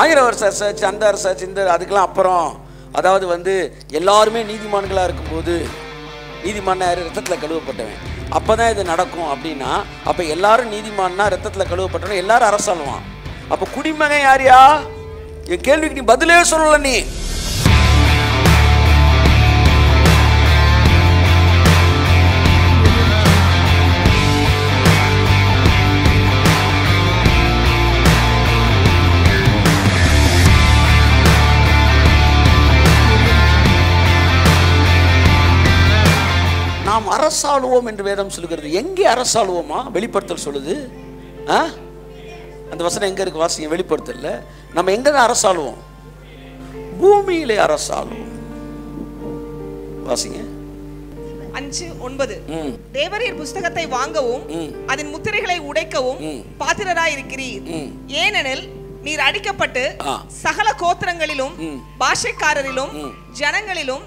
ஆயிரம் வருஷ ரிசர்ச் அந்த சர்ச் இந்த அதுக்கெல்லாம் அப்புறம் அதாவது வந்து எல்லாருமே நீதிமான்களாக இருக்கும்போது நீதிமான் ரத்தத்தில் கழுவப்பட்டவன். அப்போ தான் இது நடக்கும் அப்படின்னா அப்போ எல்லாரும் நீதிமான்னா ரத்தத்தில் கழுவப்பட்டவன் எல்லாரும் அரசாளுவான் அப்போ குடிமகன் யாரியா என் கேள்விக்கு நீ பதிலே சொல்லல நீ. நாம் அரசாளுவோம் என்று வேதம் சொல்லுகிறது. எங்கே அரசாளுவோமா? வெளிப்படுத்தல் சொல்லுது. ஆ? அந்த வசனம் எங்க இருக்கு வாசிங்க? வெளிப்படுத்தல நம்ம எங்க தான் அரசாளுவோம்? பூமியிலே அரசாளுவோம். வாசிங்க. அஞ்சு ஒன்பது. தேவரீர் புஸ்தகத்தை வாங்கவும். அதன் முத்திரைகளை உடைக்கவும் ம். பாத்திரராயிருக்கிறீர். ம். ஏனெனில் நீர் அடிக்கப்பட்டு. சகல கோத்திரங்களிலும். பாஷைக்காரரிலும். ஜனங்களிலும்.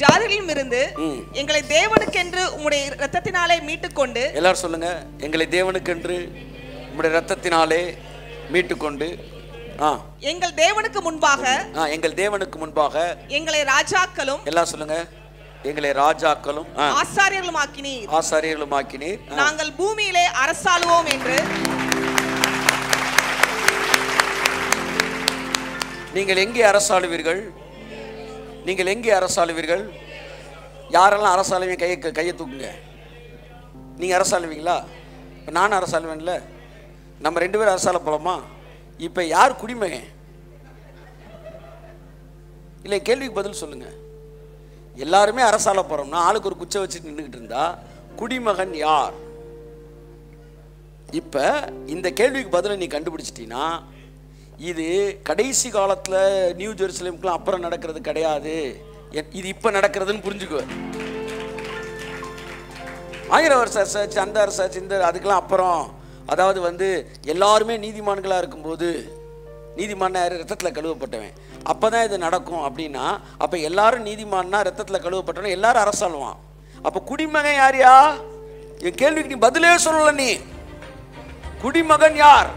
ஜாதிகளிலும் இருந்து. எங்களை தேவனுக்கென்று உம்முடைய இரத்தத்தினாலே மீட்டுக்கொண்டு எல்லாரும் சொல்லுங்க எங்களை தேவனுக்கென்று உம்முடைய ரத்தத்தினாலே மீட்டுக்கொண்டு எங்கள் தேவனுக்கு முன்பாக எங்கள் தேவனுக்கு முன்பாக எங்களை ராஜாக்களும் எல்லாம் சொல்லுங்க எங்களை ராஜாக்களும் ஆசாரியர்களும் ஆக்கினீர் ஆசாரியர்களும் ஆக்கினீர். நாங்கள் பூமியிலே அரசாளுவோம் என்று நீங்கள் எங்கே அரசாளுவீர்கள்? நீங்கள் எங்கே அரசாளுவீர்கள்? யாரெல்லாம் அரசாளுவீங்க? கையை கையை தூக்குங்க. நீங்கள் அரசாளுவீங்களா? இப்போ நானும் அரசாளுவேன்ல. நம்ம ரெண்டு பேரும் அரசால போலாமா? இப்போ யார் குடிமகன் இல்லை கேள்விக்கு பதில் சொல்லுங்கள் எல்லாருமே அரசால போகிறோம்னா ஆளுக்கு ஒரு குச்சை வச்சுட்டு நின்றுக்கிட்டு இருந்தா குடிமகன் யார்? இப்போ இந்த கேள்விக்கு பதிலை நீ கண்டுபிடிச்சிட்டீங்கன்னா இது கடைசி காலத்தில் நியூ ஜெருசலேமுக்குலாம் அப்புறம் நடக்கிறது கிடையாது. இது இப்போ நடக்கிறதுன்னு புரிஞ்சுக்குவேன் ஆயிரம் வருஷ சர்ச் அந்த சர்ச் இந்த அதுக்கெல்லாம் அப்புறம். அதாவது வந்து எல்லாருமே நீதிமான்களாக இருக்கும்போது நீதிமான யார்? ரத்தத்தில் கழுவப்பட்டவன். அப்போ தான் இது நடக்கும் அப்படின்னா அப்போ எல்லாரும் நீதிமான்னா ரத்தத்தில் கழுவப்பட்டவன் எல்லாரும் அரசாளுவான். அப்போ குடிமகன் யாரியா என் கேள்விக்கு நீ பதிலே சொல்லல நீ. குடிமகன் யார்?